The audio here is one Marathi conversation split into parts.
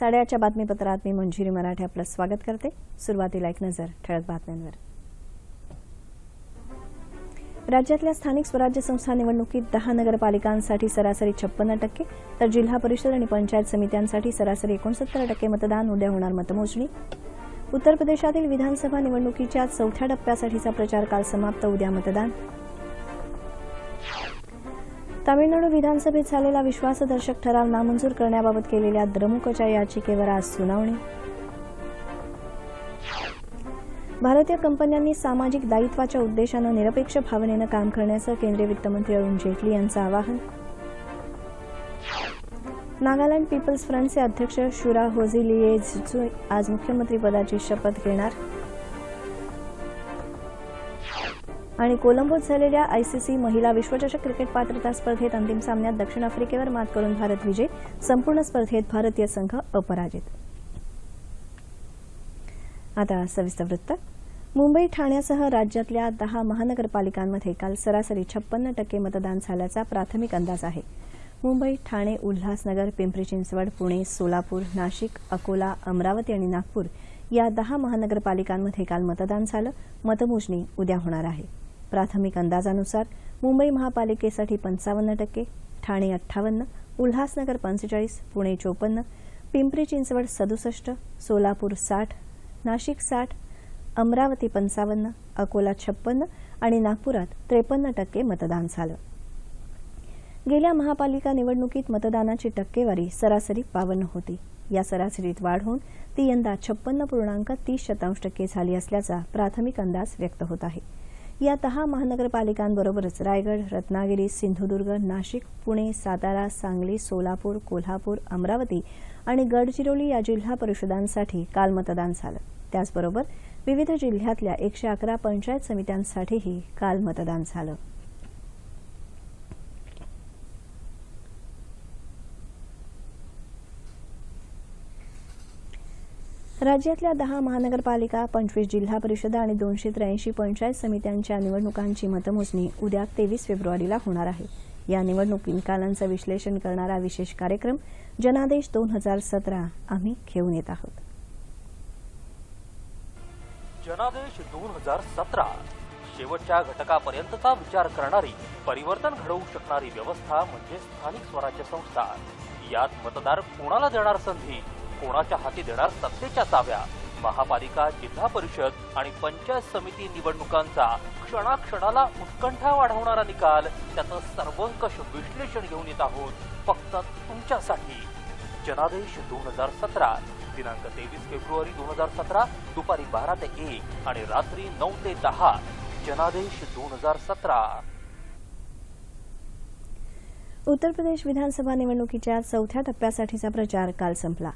साडेआठच्या बातमीपत्रात मी मंजिरी मराठे आपलं स्वागत करते. सुरुवातीला एक नजर ठळक बातम्यांवर. राज्यातल्या स्थानिक स्वराज्य संस्था निवडणुकीत दहा नगरपालिकांसाठी सरासरी छप्पन्न टक्के तर जिल्हा परिषद आणि पंचायत समित्यांसाठी सरासरी एकोणसत्तर टक्के मतदान उद्या होणार मतमोजणी. उत्तर प्रदेशातील विधानसभा निवडणुकीच्या चौथ्या टप्प्यासाठीचा प्रचार काल समाप्त उद्या मतदान. तामिळनाडू विधानसभेत झालेला विश्वासदर्शक ठराव नामंजूर करण्याबाबत केलेल्या द्रमुकच्या याचिकेवर आज सुनावणी. भारतीय कंपन्यांनी सामाजिक दायित्वाच्या उद्देशानं निरपेक्ष भावनेनं काम करण्याचं केंद्रीय वित्तमंत्री अरुण जेटली यांचं आवाहन. नागालँड पीपल्स फ्रंटचे अध्यक्ष शुरा होझिलिये झिचू आज मुख्यमंत्रीपदाची शपथ घेणार. आणि कोलंबोत झालेल्या आयसीसी महिला विश्वचषक क्रिकेट पात्रता स्पर्धेत अंतिम सामन्यात दक्षिण आफ्रिकेवर मात करून भारत विजय संपूर्ण स्पर्धेत भारतीय संघ अपराजित. आता सविस्तर वृत्त. मुंबई ठाण्यासह राज्यातल्या दहा महानगरपालिकांमध्ये काल सरासरी छप्पन्न टक्के मतदान झाल्याचा प्राथमिक अंदाज आहे. मुंबई ठाणे उल्हासनगर पिंपरी चिंचवड पुणे सोलापूर नाशिक अकोला अमरावती आणि नागपूर या दहा महानगरपालिकांमध्ये काल मतदान झालं. मतमोजणी उद्या होणार आहे. प्राथमिक अंदाजानुसार मुंबई महापालिकेसाठी पंचावन्न टक्के ठाणे अठ्ठावन्न उल्हासनगर पंचेचाळीस पुणे चोपन्न पिंपरी चिंचवड सदुसष्ट सोलापूर साठ नाशिक साठ अमरावती पंचावन्न अकोला छप्पन्न आणि नागपुरात त्रेपन्न टक्के मतदान झालं. गेल्या महापालिका निवडणुकीत मतदानाची टक्केवारी सरासरी बावन्न होती. या सरासरीत वाढ होऊन ती यंदा छप्पन्न पूर्णांक तीस शतांश टक्के झाली असल्याचा प्राथमिक अंदाज व्यक्त होत आहे. या दहा महानगरपालिकांबरोबरच रायगड रत्नागिरी सिंधुदुर्ग नाशिक पुणे सातारा सांगली सोलापूर कोल्हापूर अमरावती आणि गडचिरोली या जिल्हा परिषदांसाठी काल मतदान झालं. त्याचबरोबर विविध जिल्ह्यातल्या एकशे अकरा पंचायत समित्यांसाठीही काल मतदान झालं. राज्यातल्या दहा महानगरपालिका पंचवीस जिल्हा परिषदा आणि दोनशे त्र्याऐंशी पंचायत समित्यांच्या निवडणुकांची मतमोजणी उद्या तेवीस फेब्रुवारीला होणार आहे. या निवडणूक निकालांचं विश्लेषण करणारा विशेष कार्यक्रम जनादेश दोन हजार सतरा आम्ही घेऊन येत आहोत. जनादेश दोन हजार सतरा. शेवटच्या घटकापर्यंतचा विचार करणारी परिवर्तन घडवू शकणारी व्यवस्था म्हणजे स्थानिक स्वराज्य संस्था. यात मतदार कोणाला देणार संधी? कोणाच्या हाती देणार सत्तेच्या चाव्या? महापालिका जिल्हा परिषद आणि पंचायत समिती निवडणुकांचा क्षणाक्षणाला उत्कंठा वाढवणारा निकाल त्याचं सर्वंकष विश्लेषण घेऊन येत आहोत फक्त तुमच्यासाठी. जनादेश दोन हजार सतरा दिनांक तेवीस फेब्रुवारी दोन हजार सतरा दुपारी बारा ते एक आणि रात्री नऊ ते दहा. जनादेश दोन हजार सतरा. उत्तर प्रदेश विधानसभा निवडणुकीच्या चौथ्या टप्प्यासाठीचा प्रचार काल संपला.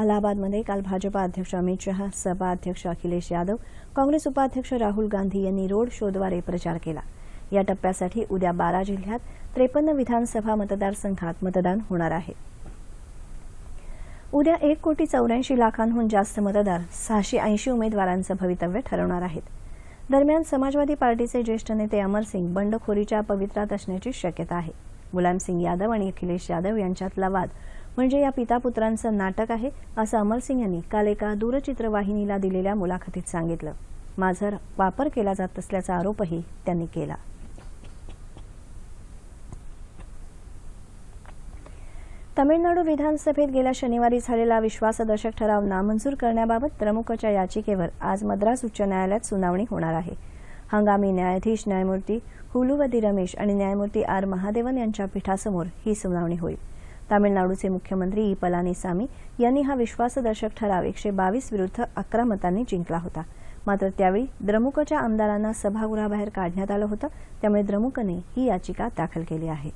अलाहाबादमध्ये काल भाजपा अध्यक्ष अमित शहा सपा अध्यक्ष अखिलेश यादव काँग्रेस उपाध्यक्ष राहुल गांधी यांनी रोड शोद्वारे प्रचार केला. या टप्प्यासाठी उद्या बारा जिल्ह्यात त्रेपन्न विधानसभा मतदारसंघात मतदान होणार आहे. उद्या एक कोटी चौऱ्याऐंशी लाखांहून जास्त मतदार सहाशे ऐंशी उमेदवारांचं भवितव्य ठरवणार आहेत. दरम्यान समाजवादी पार्टीचे ज्येष्ठ नेते अमरसिंग बंडखोरीच्या पवित्रात असण्याची शक्यता आहे. मुलायमसिंग यादव आणि अखिलेश यादव यांच्यातला वाद म्हणजे या पितापुत्रांचं नाटक आहे असं अमरसिंग यांनी काल एका दूरचित्रवाहिनीला दिलेल्या मुलाखतीत सांगितलं. माझा वापर केला जात असल्याचा आरोपही त्यांनी केला. तमिळनाडू विधानसभेत गेल्या शनिवारी झालेला विश्वासदर्शक ठराव नामंजूर करण्याबाबत द्रमुकच्या याचिकेवर आज मद्रास उच्च न्यायालयात सुनावणी होणार आहे. हंगामी न्यायाधीश न्यायमूर्ती हुलुवदी रमेश आणि न्यायमूर्ती आर महादेवन यांच्या पीठासमोर ही सुनावणी होईल. तामिळनाडूचे मुख्यमंत्री ई पलानीसामी यांनी हा विश्वासदर्शक ठराव एकशे बावीस विरुद्ध अकरा मतांनी जिंकला होता. मात्र त्यावेळी द्रमुकच्या आमदारांना सभागृहाबाहेर काढण्यात आलं होतं त्यामुळे द्रमुकने ही याचिका दाखल केली आहे.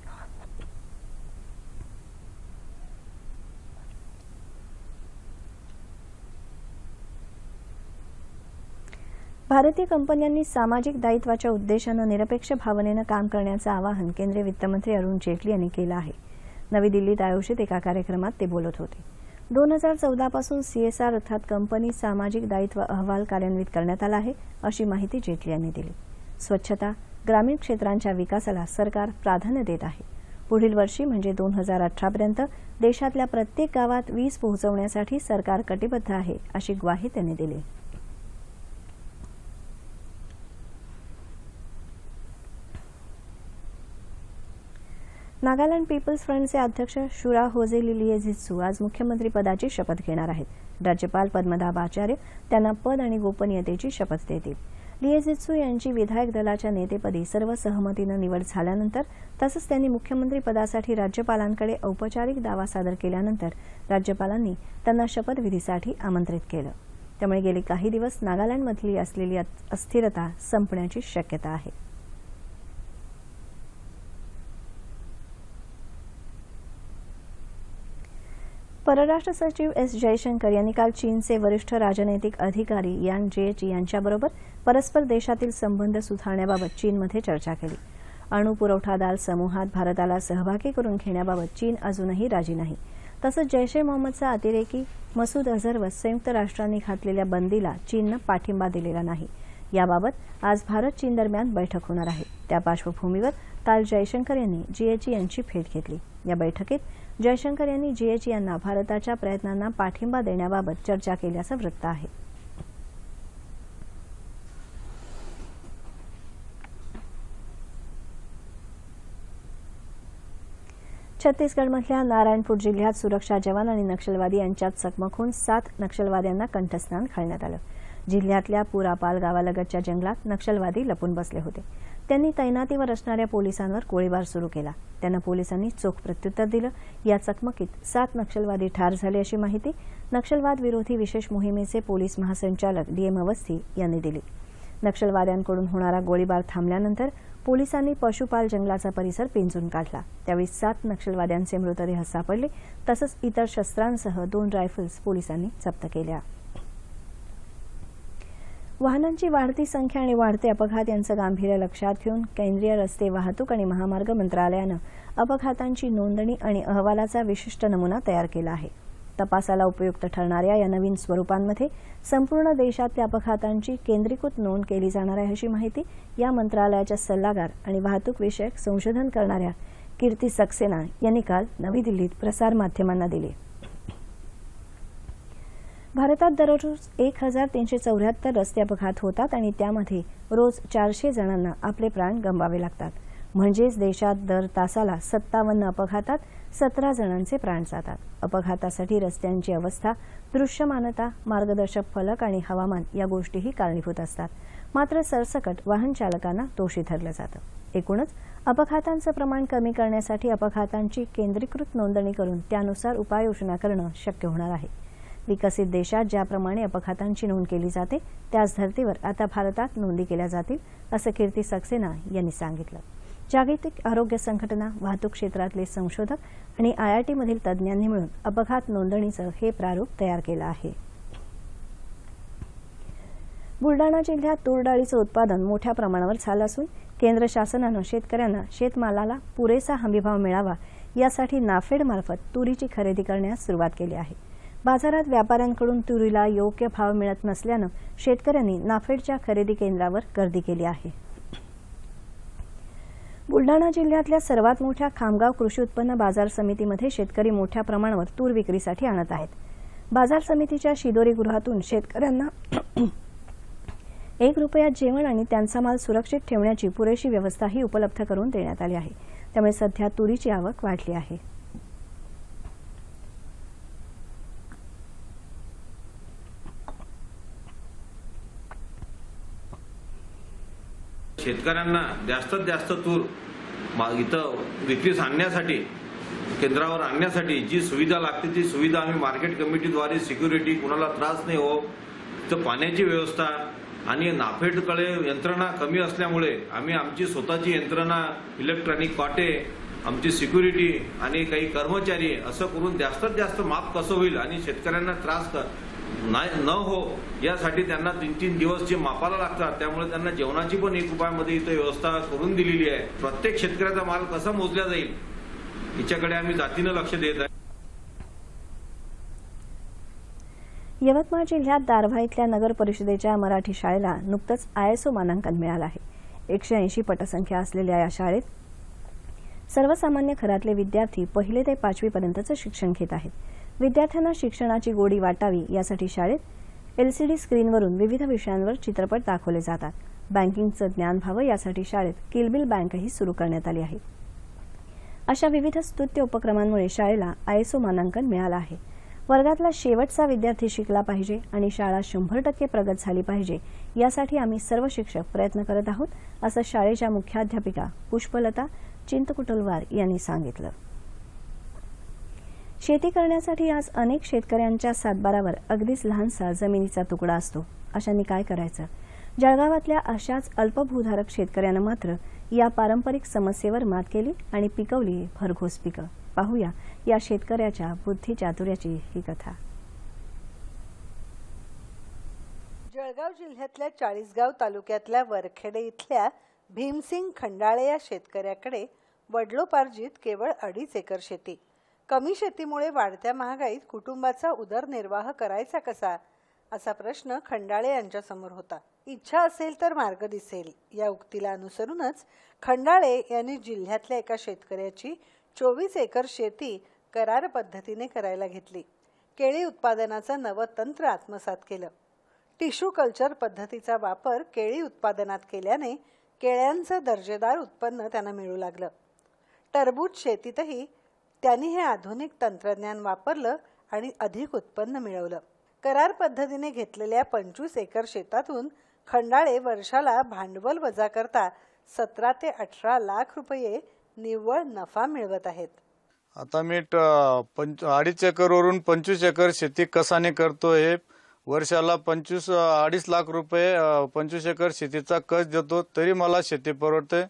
भारतीय कंपन्यांनी सामाजिक दायित्वाच्या उद्देशानं निरपेक्ष भावनेनं काम करण्याचं आवाहन केंद्रीय वित्तमंत्री अरुण जेटली यांनी केलं आहे. नवी दिल्लीत आयोजित एका कार्यक्रमात ते बोलत होते. दोन हजार चौदापासून सीएसआर अर्थात कंपनी सामाजिक दायित्व अहवाल कार्यान्वित करण्यात आला आहे अशी माहिती जेटली यांनी दिली. स्वच्छता ग्रामीण क्षेत्रांच्या विकासाला सरकार प्राधान्य देत आहे. पुढील वर्षी म्हणजे दोन हजार अठरापर्यंत देशातल्या प्रत्येक गावात वीज पोहोचवण्यासाठी सरकार कटिबद्ध आहे अशी ग्वाही त्यांनी दिली. नागालँड पीपल्स फ्रंटचे अध्यक्ष शुरा होजे लिलिएझित्सू आज मुख्यमंत्रीपदाची शपथ घेणार आहेत. राज्यपाल पद्मनाभ आचार्य त्यांना पद आणि गोपनीयतेची शपथ देतील. लिएझित्सू यांची विधायक दलाच्या नेतेपदी सर्व सहमतीनं निवड झाल्यानंतर तसंच त्यांनी मुख्यमंत्रीपदासाठी राज्यपालांकडे औपचारिक दावा सादर केल्यानंतर राज्यपालांनी त्यांना शपथविधीसाठी आमंत्रित केलं. त्यामुळे गेले काही दिवस नागालँडमधली असलेली अस्थिरता संपण्याची शक्यता आहे. परराष्ट्र सचिव एस जयशंकर यांनी काल चीनचे वरिष्ठ राजनैतिक अधिकारी यान जेच यांच्याबरोबर परस्पर देशातील संबंध सुधारण्याबाबत चीनमध्ये चर्चा केली. अणु पुरवठादार समूहात भारताला सहभागी करून घेण्याबाबत चीन अजूनही राजी नाही. तसंच जैश ए मोहम्मदचा अतिरेकी मसूद अझरवर संयुक्त राष्ट्रांनी घातलेल्या बंदीला चीननं पाठिंबा दिलेला नाही. याबाबत आज भारत चीन दरम्यान बैठक होणार आहे. त्या पार्श्वभूमीवर काल जयशंकर यांनी जीएची यांची भेट घेतली. या बैठकीत जयशंकर यांनी जीएची यांना भारताच्या प्रयत्नांना पाठिंबा देण्याबाबत चर्चा केल्याचं वृत्त आहे. छत्तीसगडमधल्या नारायणपूर जिल्ह्यात सुरक्षा जवान आणि नक्षलवादी यांच्यात चकमक होऊन सात नक्षलवाद्यांना कंठस्नान घालण्यात आलं. जिल्ह्यातल्या पुरापाल गावालगतच्या जंगलात नक्षलवादी लपून बसले होते. त्यांनी तैनातीवर असणाऱ्या पोलिसांवर गोळीबार सुरू केला. त्यांना पोलिसांनी चोख प्रत्युत्तर दिलं. या चकमकीत सात नक्षलवादी ठार झाले अशी माहिती नक्षलवाद विरोधी विशेष मोहिमेचे पोलीस महासंचालक डीएम अवस्थी यांनी दिली. नक्षलवाद्यांकडून होणारा गोळीबार थांबल्यानंतर पोलिसांनी पशुपाल जंगलाचा परिसर पिंजून काढला. त्यावेळी सात नक्षलवाद्यांचे मृतदेह सापडले तसंच इतर शस्त्रांसह दोन रायफल्स पोलिसांनी जप्त केल्या. वाहनांची वाढती संख्या आणि वाढते अपघात यांचं गांभीर्य लक्षात घेऊन केंद्रीय रस्ते वाहतूक आणि महामार्ग मंत्रालयानं अपघातांची नोंदणी आणि अहवालाचा विशिष्ट नमुना तयार केला आहे. तपासाला उपयुक्त ठरणाऱ्या या नवीन स्वरूपांमध्ये संपूर्ण देशातल्या अपघातांची केंद्रीकृत नोंद केली जाणार आहे अशी माहिती या मंत्रालयाच्या सल्लागार आणि वाहतूक विषयक संशोधन करणाऱ्या कीर्ती सक्सेना यांनी काल नवी दिल्लीत प्रसारमाध्यमांना दिली. भारतात दररोज एक हजार तीनशे चौऱ्याहत्तर रस्ते अपघात होतात आणि त्यामध्ये रोज चारशे जणांना आपले प्राण गमवावे लागतात. म्हणजेच देशात दर तासाला सत्तावन्न अपघातात सतरा जणांचे प्राण जातात. अपघातासाठी रस्त्यांची अवस्था दृश्यमानता मार्गदर्शक फलक आणि हवामान या गोष्टीही कारणीभूत असतात. मात्र सरसकट वाहन चालकांना दोषी धरलं जातं. एकूणच अपघातांचं प्रमाण कमी करण्यासाठी अपघातांची केंद्रीकृत नोंदणी करून त्यानुसार उपाययोजना करणं शक्य होणार आहे. विकसित देशात ज्याप्रमाणे अपघातांची नोंद केली जाते त्याच धर्तीवर आता भारतात नोंदी केल्या जातील असं कीर्ती सक्सेना यांनी सांगितलं. जागतिक आरोग्य संघटना वाहतूक क्षेत्रातले संशोधक आणि आयआयटीमधील तज्ज्ञांनी मिळून अपघात नोंदणीचं हे प्रारूप तयार केलं आहे. बुलडाणा जिल्ह्यात तूर डाळीचं उत्पादन मोठ्या प्रमाणावर झालं असून केंद्र शासनानं शेतकऱ्यांना शेतमालाला पुरेसा हमीभाव मिळावा यासाठी नाफेडमार्फत तुरीची खरेदी करण्यास सुरुवात केली आहे. बाजारात व्यापाऱ्यांकडून तुरीला योग्य भाव मिळत नसल्यानं शेतकऱ्यांनी नाफेडच्या खरेदी केंद्रावर गर्दी केली आहे. बुलडाणा जिल्ह्यातल्या सर्वात मोठ्या खामगाव कृषी उत्पन्न बाजार समितीमध्ये शेतकरी मोठ्या प्रमाणावर तूर विक्रीसाठी आणत आहेत. बाजार समितीच्या शिदोरी गृहातून शेतकऱ्यांना एक रुपयात जेवण आणि त्यांचा माल सुरक्षित ठेवण्याची पुरेशी व्यवस्थाही उपलब्ध करून देण्यात आली आहे. त्यामुळे सध्या तुरीची आवक वाढली आहे. शेतकऱ्यांना जास्तीत जास्त तूर मा- इथं विक्रीस आणण्यासाठी केंद्रावर आणण्यासाठी जी सुविधा लागते ती सुविधा आम्ही मार्केट कमिटीद्वारे सिक्युरिटी कुणाला त्रास नाही हो तर पाण्याची व्यवस्था आणि नाफेडकडे यंत्रणा कमी असल्यामुळे आम्ही आमची स्वतःची यंत्रणा इलेक्ट्रॉनिक कॉटे आमची सिक्युरिटी आणि काही कर्मचारी असं करून जास्तीत जास्त माप कसं होईल आणि शेतकऱ्यांना त्रास नाही न हो यासाठी त्यांना तीन तीन दिवस जे मापाला लागतात. त्यामुळे त्यांना जेवणाची पण एक रुपयामध्ये इथं व्यवस्था करून दिलेली आहे. प्रत्येक शेतकऱ्याचा माल कसा मोजला जाईल हिच्याकडे आम्ही जातीनं लक्ष देत आहे. यवतमाळ जिल्ह्यात दारव्हा इथल्या नगर परिषदेच्या मराठी शाळेला नुकतंच आयएसओ मानांकन मिळालं आहे. एकशे ऐंशी पटसंख्या असलेल्या या शाळेत सर्वसामान्य घरातले विद्यार्थी पहिले ते पाचवीपर्यंतचं शिक्षण घेत आहेत. विद्यार्थ्यांना शिक्षणाची गोडी वाटावी यासाठी शाळेत एलसीडी स्क्रीनवरून विविध विषयांवर चित्रपट दाखवले जातात. बँकिंगचं ज्ञान व्हावं यासाठी शाळेत किलबिल बँकही सुरू करण्यात आली आहे. अशा विविध स्तुत्य उपक्रमांमुळे शाळेला आयएसओ मानांकन मिळालं आहे. वर्गातला शेवटचा विद्यार्थी शिकला पाहिजे आणि शाळा शंभर टक्के प्रगत झाली पाहिजे यासाठी आम्ही सर्व शिक्षक प्रयत्न करत आहोत असं शाळेच्या मुख्याध्यापिका पुष्पलता चिंतकुटलवार यांनी सांगितलं. शेती करण्यासाठी आज अनेक शेतकऱ्यांच्या सातबारावर अगदीच लहानसा जमिनीचा तुकडा असतो. अशांनी काय करायचं? जळगावातल्या अशाच अल्पभूधारक शेतकऱ्यानं मात्र या पारंपरिक समस्येवर मात केली आणि पिकवली भरघोस पिकं. पाहूया या शेतकऱ्याच्या बुद्धी चातुर्याची ही कथा. जळगाव जिल्ह्यातल्या चाळीसगाव तालुक्यातल्या वरखेडे इथल्या भीमसिंग खंडाळे या शेतकऱ्याकडे वडलोपार्जित केवळ अडीच एकर शेती. कमी शेतीमुळे वाढत्या महागाईत कुटुंबाचा उदरनिर्वाह करायचा कसा? असा प्रश्न खंडाळे यांच्यासमोर होता. इच्छा असेल तर मार्ग दिसेल. या उक्तीला अनुसरूनच खंडाळे यांनी जिल्ह्यातल्या एका शेतकऱ्याची चोवीस एकर शेती करार पद्धतीने करायला घेतली. केळी उत्पादनाचं नवं तंत्र आत्मसात केलं. टिश्यू कल्चर पद्धतीचा वापर केळी उत्पादनात केल्याने केळ्यांचं दर्जेदार उत्पन्न त्यांना मिळू लागलं. टरबूज शेतीतही त्यांनी हे आधुनिक तंत्रज्ञान वापरलं आणि अधिक उत्पन्न मिळवलं. करार पद्धतीने घेतलेल्या पंचवीस एकर शेतातून खंडाळे वर्षाला भांडवल वजा करता सतरा ते अठरा लाख रुपये निव्वळ नफा मिळवत आहेत. आता मी ट- पंच अडीच एकरवरून पंचवीस एकर शेती कसाने करतो हे वर्षाला पंचवीस अडीच लाख रुपये पंचवीस एकर शेतीचा कस देतो तरी मला शेती परवडते.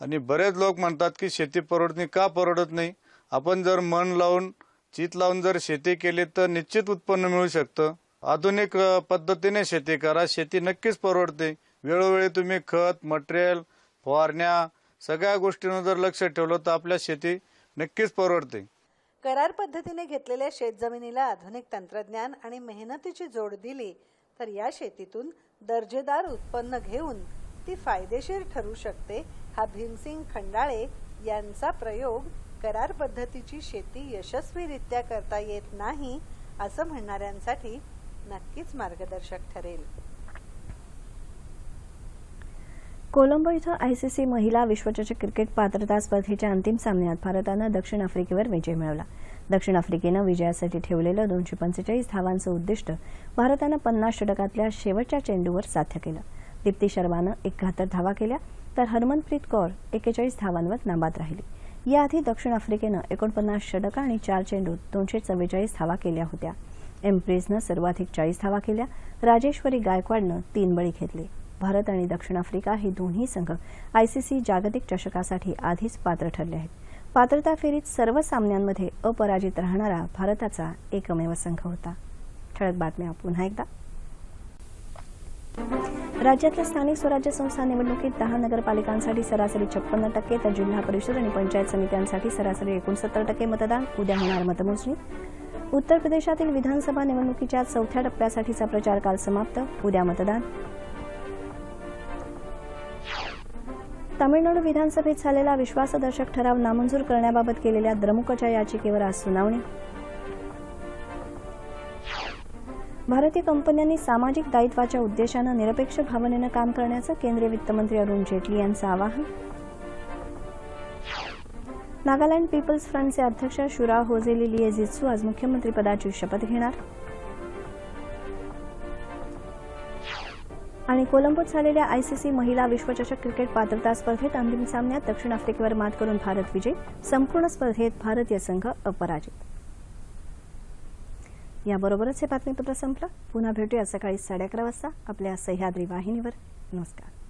आणि बरेच लोक म्हणतात की शेती परवडत का परवडत नाही? आपण जर मन लावून चित लावून जर शेती केली तर निश्चित उत्पन्न मिळू शकतं. आधुनिक पद्धतीने शेती करा. शेती नक्कीच परवडते. वेळोवेळी तुम्ही खत मटेरियल फवारण्या सगळ्या गोष्टींवर जर लक्ष ठेवलं तर आपल्या शेती नक्कीच परवडते. करार पद्धतीने घेतलेल्या शेतजमिनीला आधुनिक तंत्रज्ञान आणि मेहनतीची जोड दिली तर या शेतीतून दर्जेदार उत्पन्न घेऊन ती फायदेशीर ठरू शकते हा भीमसिंग खंडाळे यांचा प्रयोग करार पद्धतीची शेती यशस्वीरित्या करता येत नाही असं म्हणणाऱ्यांसाठी नक्कीच मार्गदर्शक ठरेल. कोलंबो इथं आयसीसी महिला विश्वचषक क्रिकेट पात्रता स्पर्धेच्या अंतिम सामन्यात भारतानं दक्षिण आफ्रिकेवर विजय मिळवला. दक्षिण आफ्रिकेनं विजयासाठी ठेवलेलं दोनशे पंचेचाळीस धावांचं उद्दिष्ट भारतानं पन्नास षटकातल्या शेवटच्या चेंडूवर साध्य केलं. दीप्ती शर्मानं एकाहत्तर धावा केल्या तर हरमनप्रीत कौर एकेचाळीस धावांवर नाबाद राहिली. याआधी दक्षिण आफ्रिकेनं एकोणपन्नास षटकं आणि चार चेंडूत दोनशे चव्वेचाळीस धावा केल्या होत्या. एम्प्रेसनं सर्वाधिक चाळीस धावा केल्या. राजेश्वरी गायकवाडनं तीन बळी घेतले. भारत आणि दक्षिण आफ्रिका हे दोन्ही संघ आयसीसी जागतिक चषकासाठी आधीच पात्र ठरले आहेत. पात्रता फेरीत सर्व सामन्यांमध्ये अपराजित राहणारा भारताचा एकमेव संघ होता. ठळक बातम्या पुन्हा एकदा. राज्यातल्या स्थानिक स्वराज्य संस्था निवडणुकीत दहा नगरपालिकांसाठी सरासरी छप्पन्न टक्के तर जिल्हा परिषद आणि पंचायत समित्यांसाठी सरासरी एकोणसत्तर टक्के मतदान. उद्या होणार मतमोजणी. उत्तर प्रदेशातील विधानसभा निवडणुकीच्या चौथ्या टप्प्यासाठीचा प्रचार काल समाप्त. उद्या मतदान. तामिळनाडू विधानसभेत झालेला विश्वासदर्शक ठराव नामंजूर करण्याबाबत केलेल्या द्रमुकच्या याचिकेवर आज सुनावणी. भारतीय कंपन्यांनी सामाजिक दायित्वाच्या उद्देशानं निरपेक्ष भावनेनं काम करण्याचं केंद्रीय वित्तमंत्री अरुण जेटली यांचं आवाहन. नागालँड पीपल्स फ्रंटचे अध्यक्ष शुरा होजेली लिएझित्सू आज मुख्यमंत्रीपदाची शपथ घेणार. आणि कोलंबोत झालेल्या आयसीसी महिला विश्वचषक क्रिकेट पात्रता स्पर्धेत अंतिम सामन्यात दक्षिण आफ्रिकेवर मात करून भारत विजय. संपूर्ण स्पर्धेत भारतीय संघ अपराजित. याबरोबरच हे बातमीपत्र संपलं. पुन्हा भेटूया सकाळी साडे अकरा वाजता आपल्या सह्याद्री वाहिनीवर. नमस्कार.